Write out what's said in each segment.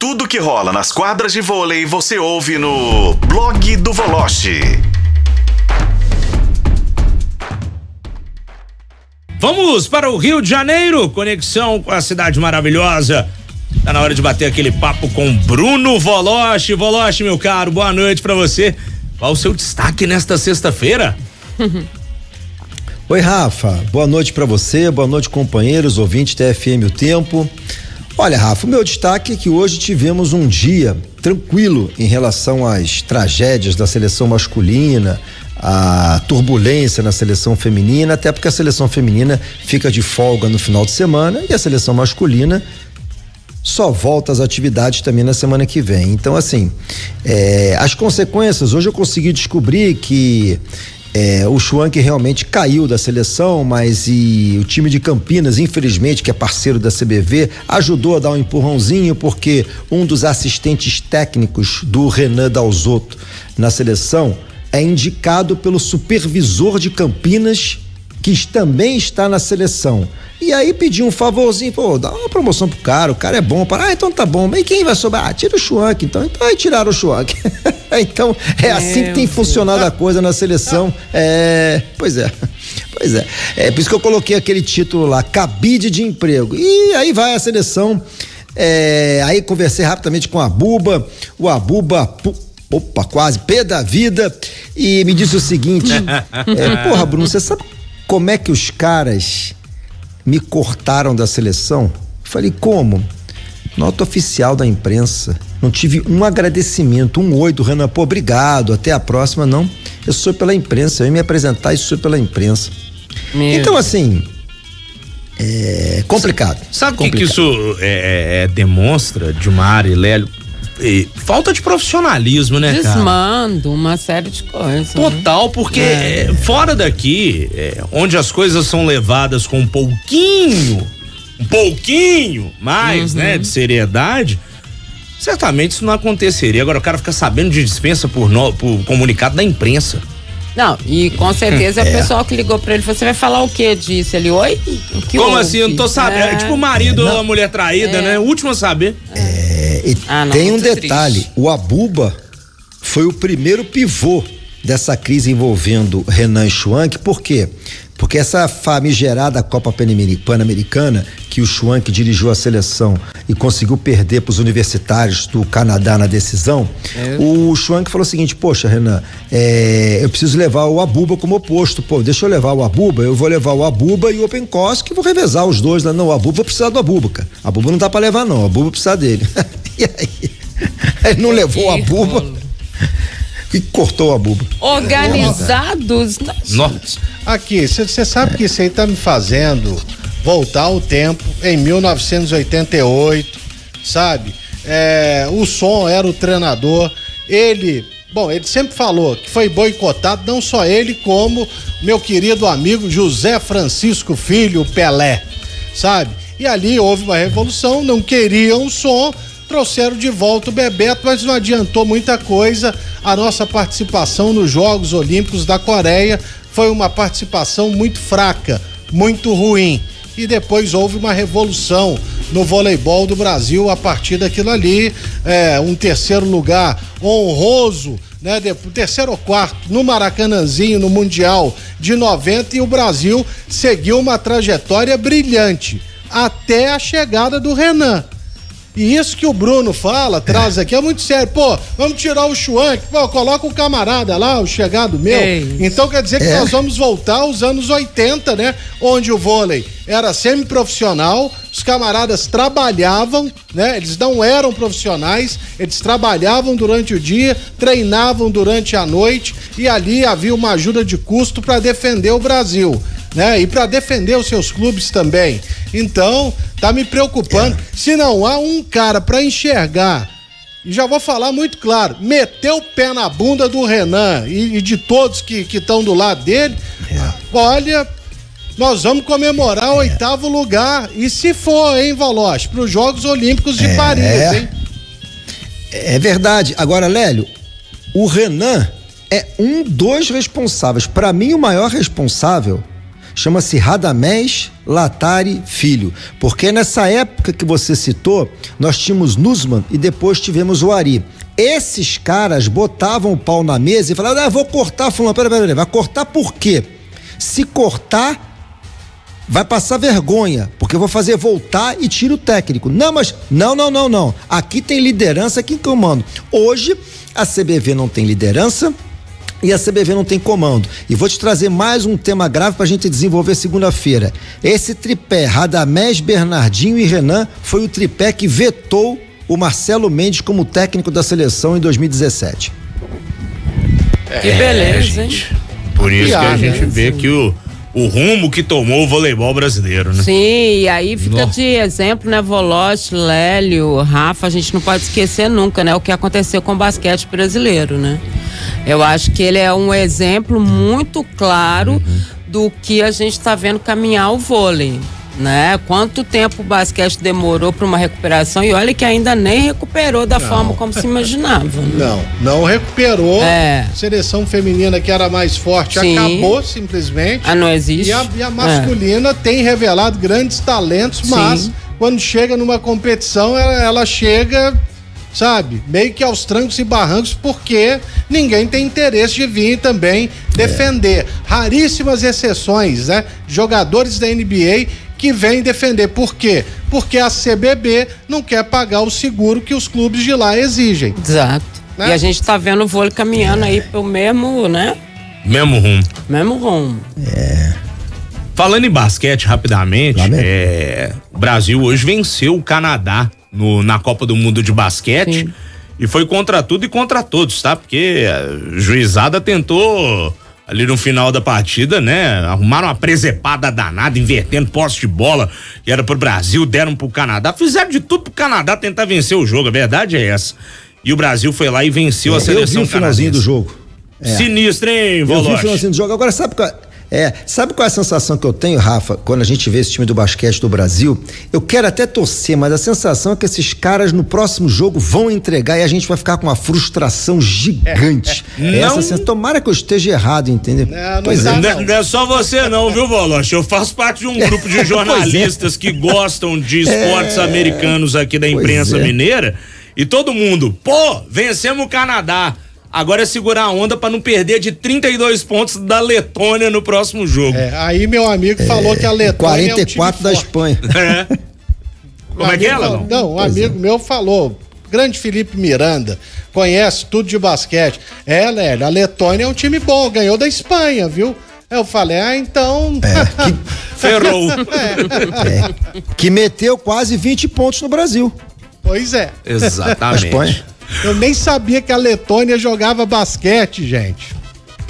Tudo que rola nas quadras de vôlei você ouve no blog do Voloche. Vamos para o Rio de Janeiro, conexão com a cidade maravilhosa. Tá na hora de bater aquele papo com Bruno Voloche. Voloche, meu caro, boa noite para você. Qual o seu destaque nesta sexta-feira? Oi, Rafa. Boa noite para você, boa noite, companheiros, ouvintes da FM O Tempo. Olha, Rafa, o meu destaque é que hoje tivemos um dia tranquilo em relação às tragédias da seleção masculina, a turbulência na seleção feminina, até porque a seleção feminina fica de folga no final de semana e a seleção masculina só volta às atividades também na semana que vem. Então, assim, é, as consequências, hoje eu consegui descobrir que é, o Schwank realmente caiu da seleção, mas e o time de Campinas, infelizmente, que é parceiro da CBV, ajudou a dar um empurrãozinho, porque um dos assistentes técnicos do Renan Dalzotto na seleção é indicado pelo supervisor de Campinas, que também está na seleção. E aí pediu um favorzinho, pô, dá uma promoção pro cara, o cara é bom. Para, ah, então tá bom. Mas quem vai sobrar? Ah, tira o Schwank, então. Então aí tiraram o Schwank. então é assim que tem funcionado a coisa na seleção. É, pois é. Pois é. É por isso que eu coloquei aquele título lá, cabide de emprego. E aí vai a seleção. É, aí conversei rapidamente com a Buba. O Abuba opa, quase, pé da vida, e me disse o seguinte: é, porra, Bruno, você sabe como é que os caras me cortaram da seleção? Falei, como? Nota oficial da imprensa. Não tive um agradecimento, um oi do Renan, pô, obrigado, até a próxima, não. Eu sou pela imprensa, eu ia me apresentar e sou pela imprensa. Meu então, assim, é complicado. Sabe o que, que, isso é, é, é demonstra, Dilmar e Lélio? Falta de profissionalismo, né, Desmando, cara? uma série de coisas. Né? Total, né? porque é. fora daqui, é, onde as coisas são levadas com um pouquinho, um pouquinho mais, né, uhum. né, de seriedade, certamente isso não aconteceria. Agora o cara fica sabendo de dispensa por, no, por comunicado da imprensa. Não, e com certeza é. o pessoal que ligou pra ele falou: você vai falar o que disso? Ele, oi? Como houve? assim? Eu não tô sabendo. É, tipo o marido ou a mulher traída, é. né? O último a saber. É, ah, não, tem um detalhe: triste. o Abuba foi o primeiro pivô dessa crise envolvendo Renan Schwank, por quê? Porque essa famigerada Copa Pan-Americana, que o Schwank dirigiu a seleção e conseguiu perder para os universitários do Canadá na decisão, é. o Schwank falou o seguinte: Poxa, Renan, é, eu preciso levar o Abuba como oposto. Pô, deixa eu levar o Abuba, eu vou levar o Abuba e o Open Cost, que vou revezar os dois. Né? Não, o Abuba vai precisar do Abuba, cara. Abuba não dá para levar, não. O Abuba precisa dele. e aí? Ele não levou o Abuba que cortou a buba. Organizados. Nossa. Aqui, você sabe que isso aí tá me fazendo voltar ao tempo em 1988, sabe? É, o som era o treinador, ele Bom, ele sempre falou que foi boicotado, não só ele, como meu querido amigo José Francisco Filho Pelé, sabe? E ali houve uma revolução, não queriam o som, trouxeram de volta o Bebeto, mas não adiantou muita coisa. A nossa participação nos Jogos Olímpicos da Coreia foi uma participação muito fraca, muito ruim. E depois houve uma revolução no voleibol do Brasil a partir daquilo ali. É, um terceiro lugar honroso, né? De, terceiro ou quarto no Maracanãzinho, no Mundial de 90, e o Brasil seguiu uma trajetória brilhante até a chegada do Renan. E isso que o Bruno fala, traz aqui, é muito sério. Pô, vamos tirar o Schwank, pô, coloca o camarada lá, o chegado meu. É então quer dizer que é. nós vamos voltar aos anos 80, né? Onde o vôlei era semi-profissional, os camaradas trabalhavam, né? Eles não eram profissionais, eles trabalhavam durante o dia, treinavam durante a noite e ali havia uma ajuda de custo para defender o Brasil né? E para defender os seus clubes também. Então, tá me preocupando. É. Se não há um cara para enxergar, e já vou falar muito claro, meter o pé na bunda do Renan e, e de todos que estão do lado dele, é. olha, nós vamos comemorar o é. oitavo lugar. E se for, hein, Valoche, para os Jogos Olímpicos de é. Paris, hein? É verdade. Agora, Lélio, o Renan é um dos responsáveis. Para mim, o maior responsável chama-se Radamés Latari Filho. Porque nessa época que você citou, nós tínhamos Nusman e depois tivemos o Ari. Esses caras botavam o pau na mesa e falavam: ah, vou cortar fulano. Peraí, peraí, pera. vai cortar por quê? Se cortar, vai passar vergonha, porque eu vou fazer voltar e tiro o técnico. Não, mas não, não, não, não. Aqui tem liderança aqui comando. Hoje a CBV não tem liderança, e a CBV não tem comando. E vou te trazer mais um tema grave para a gente desenvolver segunda-feira. Esse tripé, Radamés, Bernardinho e Renan, foi o tripé que vetou o Marcelo Mendes como técnico da seleção em 2017. Que beleza, hein? Por isso que a gente vê que o, o rumo que tomou o voleibol brasileiro, né? Sim, e aí fica Nossa. de exemplo, né? Volote, Lélio, Rafa, a gente não pode esquecer nunca, né? O que aconteceu com o basquete brasileiro, né? Eu acho que ele é um exemplo muito claro Uhum. do que a gente está vendo caminhar o vôlei. Né? Quanto tempo o basquete demorou para uma recuperação e olha que ainda nem recuperou da forma como se imaginava. né? Não, não recuperou. É. Seleção feminina que era mais forte Sim. acabou simplesmente. Ah, não existe? E a, e a masculina tem revelado grandes talentos, mas Sim. quando chega numa competição, ela, ela chega, sabe, meio que aos trancos e barrancos, porque ninguém tem interesse de vir também defender. Raríssimas exceções, né? Jogadores da NBA que vêm defender. Por quê? Porque a CBB não quer pagar o seguro que os clubes de lá exigem. Exato. Né? E a gente tá vendo o vôlei caminhando aí pelo mesmo, né? Mesmo rumo. Mesmo rumo. Falando em basquete rapidamente, é, o Brasil hoje venceu o Canadá no- na Copa do Mundo de basquete Sim. e foi contra tudo e contra todos, tá? Porque a juizada tentou ali no final da partida, né? Arrumaram uma presepada danada, invertendo posse de bola que era pro Brasil, deram pro Canadá, fizeram de tudo pro Canadá tentar vencer o jogo, a verdade é essa. E o Brasil foi lá e venceu a É, eu vi seleção o finalzinho do canadense. jogo. É. Sinistro, hein, Eu vi o Voloche? finalzinho do jogo. Agora, sabe qual, é, sabe qual é a sensação que eu tenho, Rafa, quando a gente vê esse time do basquete do Brasil? Eu quero até torcer, mas a sensação é que esses caras no próximo jogo vão entregar e a gente vai ficar com uma frustração gigante. Não- Essa sensação, tomara que eu esteja errado, entendeu? Não, não pois tá, é. Não, é- não é só você não, viu, Voloche? Eu faço parte de um grupo de jornalistas que gostam de esportes americanos aqui da Pois imprensa é. mineira e todo mundo, pô, vencemos o Canadá. Agora é segurar a onda pra não perder de 32 pontos da Letônia no próximo jogo. É, aí meu amigo falou que a Letônia é um time 44 da forte. Espanha. É. Como é que é, falou- Não, um amigo meu falou. Grande Felipe Miranda, conhece tudo de basquete. É, Léo, a Letônia é um time bom, ganhou da Espanha, viu? Eu falei, ah, então. É, Ferrou. Que meteu quase 20 pontos no Brasil. pois é. A Exatamente. Espanha. Eu nem sabia que a Letônia jogava basquete, gente.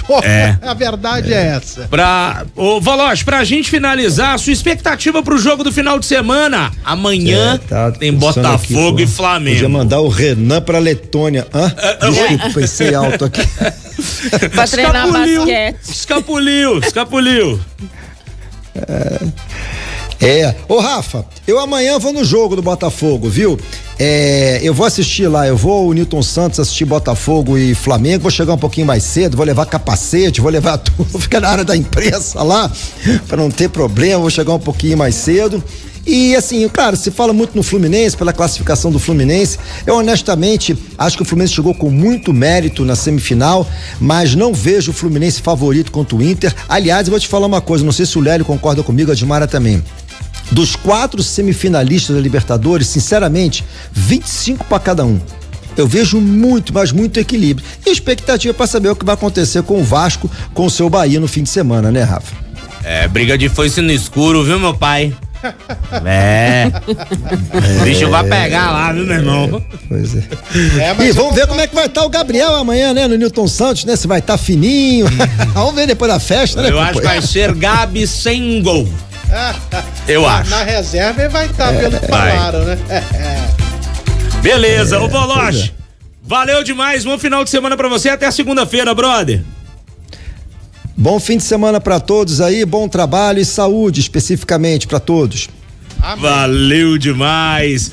Pô, É. A verdade é, essa. Pra, ô Valoche, pra gente finalizar, sua expectativa pro jogo do final de semana. Amanhã É, tá tem Botafogo aqui, e. Flamengo. Podia mandar o Renan pra Letônia. Hã? Desculpa, pensei alto aqui. Pra treinar Escapuliu, basquete. Escapuliu, escapuliu. É, ô Rafa, eu amanhã vou no jogo do Botafogo, viu? É, eu vou assistir lá, eu vou o Newton Santos assistir Botafogo e Flamengo, vou chegar um pouquinho mais cedo, vou levar capacete, vou levar tudo, vou ficar na área da imprensa lá, pra não ter problema, vou chegar um pouquinho mais cedo. E assim, claro, se fala muito no Fluminense, pela classificação do Fluminense. Eu honestamente acho que o Fluminense chegou com muito mérito na semifinal, mas não vejo o Fluminense favorito contra o Inter. Aliás, eu vou te falar uma coisa, não sei se o Lélio concorda comigo, a Dimara também. Dos quatro semifinalistas da Libertadores, sinceramente, 25 para cada um. Eu vejo muito, mas muito equilíbrio. E expectativa para saber o que vai acontecer com o Vasco, com o seu Bahia no fim de semana, né, Rafa? É, briga de foice no escuro, viu, meu pai? É. O bicho vai pegar lá, viu, meu irmão? Pois é. É, mas E vamos ver como é que vai estar o Gabriel amanhã, né, no Newton Santos, né? Se vai estar fininho. vamos ver depois da festa, né? Eu acho que vai ser Gabi sem gol. Eu acho. na reserva ele vai estar, pelo que vai. falaram, né? Beleza, ô é. Boloche. Valeu demais, bom final de semana pra você. Até segunda-feira, brother. Bom fim de semana para todos aí, bom trabalho e saúde especificamente para todos. Valeu demais.